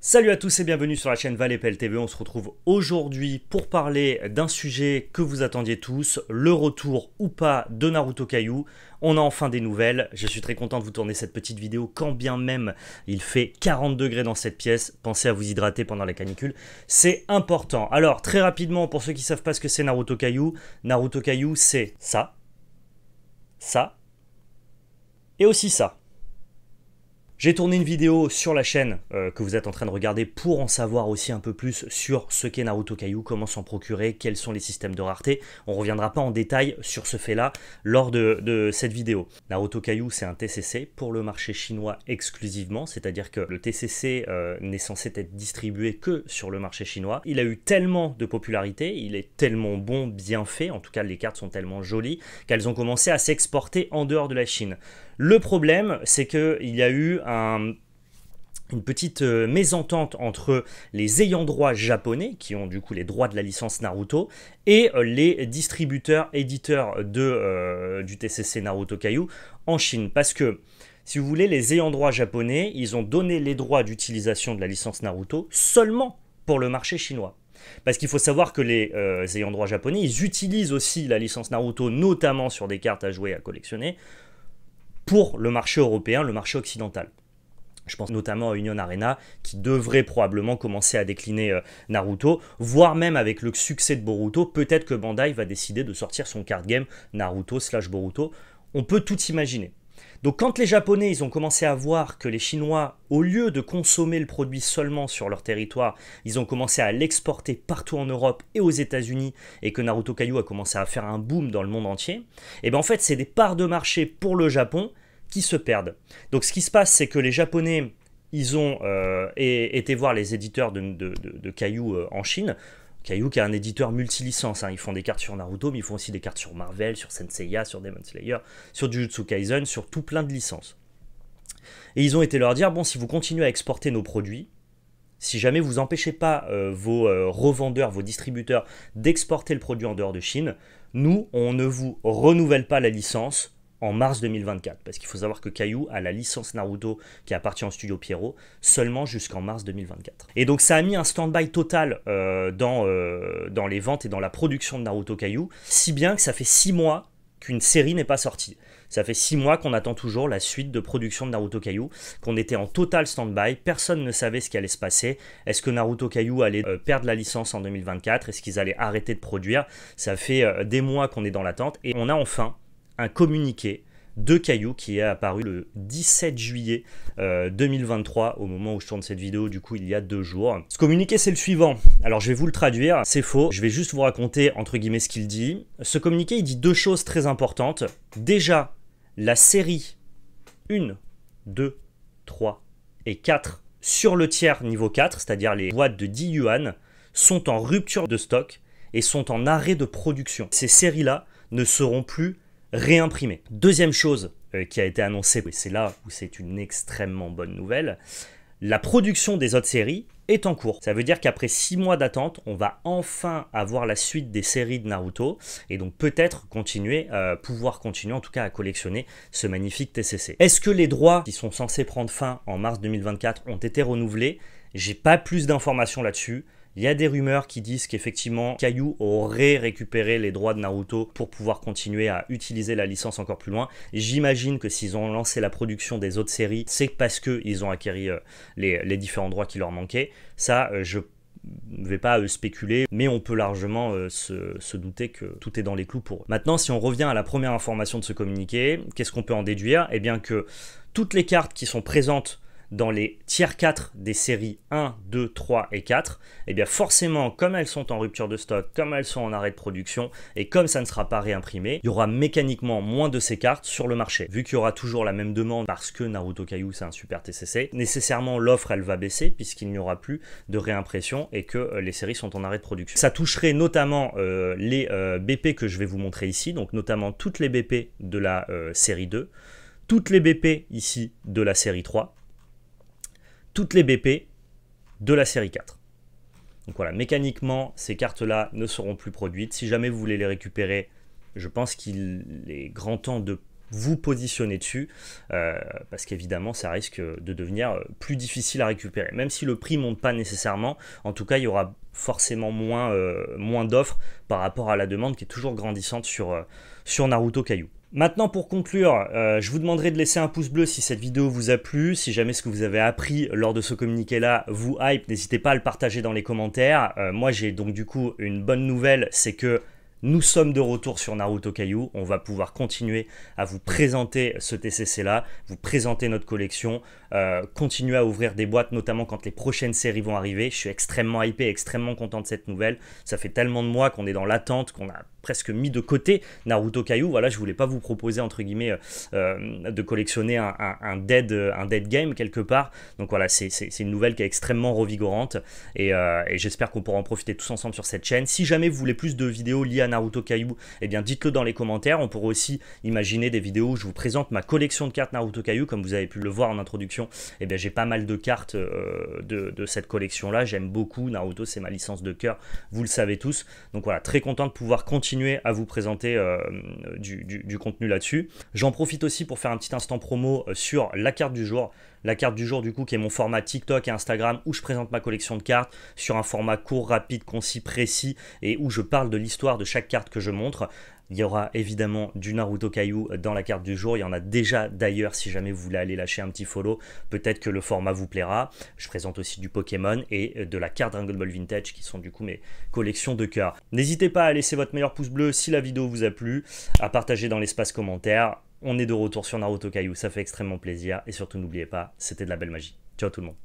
Salut à tous et bienvenue sur la chaîne Valépel TV. On se retrouve aujourd'hui pour parler d'un sujet que vous attendiez tous, le retour ou pas de Naruto Kaiju. On a enfin des nouvelles. Je suis très content de vous tourner cette petite vidéo, quand bien même il fait 40 degrés dans cette pièce. Pensez à vous hydrater pendant la canicule, c'est important. Alors, très rapidement, pour ceux qui ne savent pas ce que c'est Naruto Kaiju, Naruto Kaiju, c'est ça, ça, et aussi ça. J'ai tourné une vidéo sur la chaîne euh, que vous êtes en train de regarder pour en savoir aussi un peu plus sur ce qu'est Naruto Kaiju, comment s'en procurer, quels sont les systèmes de rareté. On ne reviendra pas en détail sur ce fait-là lors de, cette vidéo. Naruto Kaiju, c'est un TCC pour le marché chinois exclusivement, c'est-à-dire que le TCC euh, n'est censé être distribué que sur le marché chinois. Il a eu tellement de popularité, il est tellement bon, bien fait, en tout cas les cartes sont tellement jolies, qu'elles ont commencé à s'exporter en dehors de la Chine. Le problème, c'est qu'il y a eu une petite euh, mésentente entre les ayants droit japonais, qui ont du coup les droits de la licence Naruto, et euh, les distributeurs, éditeurs de, euh, du TCC Naruto Kaiju en Chine. Parce que, si vous voulez, les ayants droit japonais, ils ont donné les droits d'utilisation de la licence Naruto seulement pour le marché chinois. Parce qu'il faut savoir que les ayants droit japonais, ils utilisent aussi la licence Naruto, notamment sur des cartes à jouer, à collectionner, pour le marché européen, le marché occidental. Je pense notamment à Union Arena qui devrait probablement commencer à décliner euh, Naruto, voire même avec le succès de Boruto, peut-être que Bandai va décider de sortir son card game Naruto slash Boruto. On peut tout imaginer. Donc quand les Japonais ont commencé à voir que les Chinois, au lieu de consommer le produit seulement sur leur territoire, ils ont commencé à l'exporter partout en Europe et aux États-Unis, et que Naruto Kaiju a commencé à faire un boom dans le monde entier, et eh bien en fait c'est des parts de marché pour le Japon qui se perdent. Donc ce qui se passe, c'est que les Japonais, ils ont euh, été voir les éditeurs de, de, cailloux euh, en Chine. Caillou qui est un éditeur multilicence, hein. ils font des cartes sur Naruto, mais ils font aussi des cartes sur Marvel, sur Senseiya, sur Demon Slayer, sur Jujutsu Kaisen, sur tout plein de licences. Et ils ont été leur dire, bon, si vous continuez à exporter nos produits, si jamais vous empêchez pas euh, vos revendeurs, vos distributeurs d'exporter le produit en dehors de Chine, nous, on ne vous renouvelle pas la licence, en mars 2024. Parce qu'il faut savoir que Caillou a la licence Naruto qui appartient au studio Pierrot seulement jusqu'en mars 2024. Et donc ça a mis un stand-by total euh, dans, euh, dans les ventes et dans la production de Naruto Caillou, si bien que ça fait 6 mois qu'une série n'est pas sortie. Ça fait 6 mois qu'on attend toujours la suite de production de Naruto Caillou, qu'on était en total stand-by, personne ne savait ce qui allait se passer. Est-ce que Naruto Caillou allait euh, perdre la licence en 2024 Est-ce qu'ils allaient arrêter de produire? Ça fait des mois qu'on est dans l'attente et on a enfin un communiqué de Caillou qui est apparu le 17 juillet 2023 euh, au moment où je tourne cette vidéo du coup il y a deux jours. Ce communiqué c'est le suivant. Alors je vais vous le traduire, c'est faux. Je vais juste vous raconter entre guillemets ce qu'il dit. Ce communiqué il dit deux choses très importantes. Déjà la série 1, 2, 3 et 4 sur le tiers niveau 4, c'est-à-dire les boîtes de 10 yuan, sont en rupture de stock et sont en arrêt de production. Ces séries-là ne seront plus réimprimé. Deuxième chose euh, qui a été annoncée, c'est là où c'est une extrêmement bonne nouvelle, la production des autres séries est en cours. Ça veut dire qu'après 6 mois d'attente, on va enfin avoir la suite des séries de Naruto et donc peut-être continuer, euh, pouvoir continuer en tout cas à collectionner ce magnifique TCC. Est-ce que les droits qui sont censés prendre fin en mars 2024 ont été renouvelés? J'ai pas plus d'informations là-dessus. Il y a des rumeurs qui disent qu'effectivement Caillou aurait récupéré les droits de Naruto pour pouvoir continuer à utiliser la licence encore plus loin. J'imagine que s'ils ont lancé la production des autres séries, c'est parce qu'ils ont acquéri euh, les, différents droits qui leur manquaient. Ça, euh, je ne vais pas euh, spéculer, mais on peut largement se, douter que tout est dans les clous pour eux. Maintenant, si on revient à la première information de ce communiqué, qu'est-ce qu'on peut en déduire? Eh bien que toutes les cartes qui sont présentes dans les tiers 4 des séries 1, 2, 3 et 4, et eh bien forcément, comme elles sont en rupture de stock, comme elles sont en arrêt de production, et comme ça ne sera pas réimprimé, il y aura mécaniquement moins de ces cartes sur le marché. Vu qu'il y aura toujours la même demande parce que Naruto Kaiju c'est un super TCC, nécessairement l'offre elle va baisser puisqu'il n'y aura plus de réimpression et que euh, les séries sont en arrêt de production. Ça toucherait notamment euh, les euh, BP que je vais vous montrer ici, donc notamment toutes les BP de la série 2, toutes les BP ici de la série 3, toutes les BP de la série 4. Donc voilà, mécaniquement, ces cartes-là ne seront plus produites. Si jamais vous voulez les récupérer, je pense qu'il est grand temps de vous positionner dessus, parce qu'évidemment ça risque de devenir plus difficile à récupérer. Même si le prix monte pas nécessairement, en tout cas il y aura forcément moins, moins d'offres par rapport à la demande qui est toujours grandissante sur, sur Naruto Caillou. Maintenant pour conclure, euh, je vous demanderai de laisser un pouce bleu si cette vidéo vous a plu, si jamais ce que vous avez appris lors de ce communiqué là vous hype, n'hésitez pas à le partager dans les commentaires. Euh, moi j'ai donc du coup une bonne nouvelle, c'est que nous sommes de retour sur Naruto Kaiju. On va pouvoir continuer à vous présenter ce TCC là, vous présenter notre collection, euh, continuer à ouvrir des boîtes, notamment quand les prochaines séries vont arriver. Je suis extrêmement hypé, extrêmement content de cette nouvelle. Ça fait tellement de mois qu'on est dans l'attente, qu'on a presque mis de côté Naruto Kaiju. Voilà, je voulais pas vous proposer entre guillemets euh, de collectionner un, dead, un dead game quelque part. Donc voilà, c'est une nouvelle qui est extrêmement revigorante euh, et, j'espère qu'on pourra en profiter tous ensemble sur cette chaîne. Si jamais vous voulez plus de vidéos liées à Naruto Kaiju, eh bien dites-le dans les commentaires. On pourrait aussi imaginer des vidéos où je vous présente ma collection de cartes Naruto Kaiju, comme vous avez pu le voir en introduction. Eh bien j'ai pas mal de cartes euh, de, cette collection là. J'aime beaucoup Naruto, c'est ma licence de cœur. Vous le savez tous. Donc voilà, très content de pouvoir continuer à vous présenter euh, du, contenu là-dessus. J'en profite aussi pour faire un petit instant promo euh, sur la carte du jour. La carte du jour, du coup, qui est mon format TikTok et Instagram où je présente ma collection de cartes sur un format court, rapide, concis, précis et où je parle de l'histoire de chaque carte que je montre. Il y aura évidemment du Naruto Caillou dans la carte du jour. Il y en a déjà d'ailleurs si jamais vous voulez aller lâcher un petit follow. Peut-être que le format vous plaira. Je présente aussi du Pokémon et de la carte Dragon Ball Vintage qui sont du coup mes collections de cœur. N'hésitez pas à laisser votre meilleur pouce bleu si la vidéo vous a plu, à partager dans l'espace commentaire. On est de retour sur Naruto Caillou, ça fait extrêmement plaisir. Et surtout n'oubliez pas, c'était de la belle magie. Ciao tout le monde.